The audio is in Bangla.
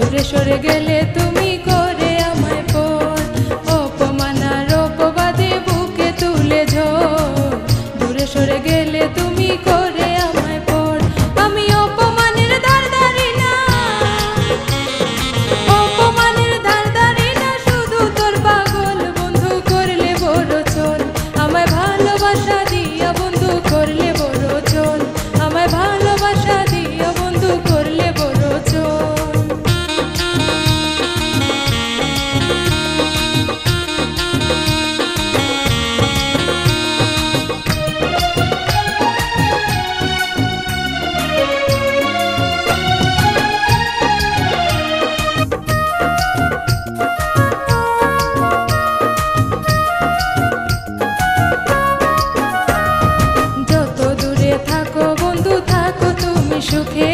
দূরে সরে গেলে তুমি করে shook it.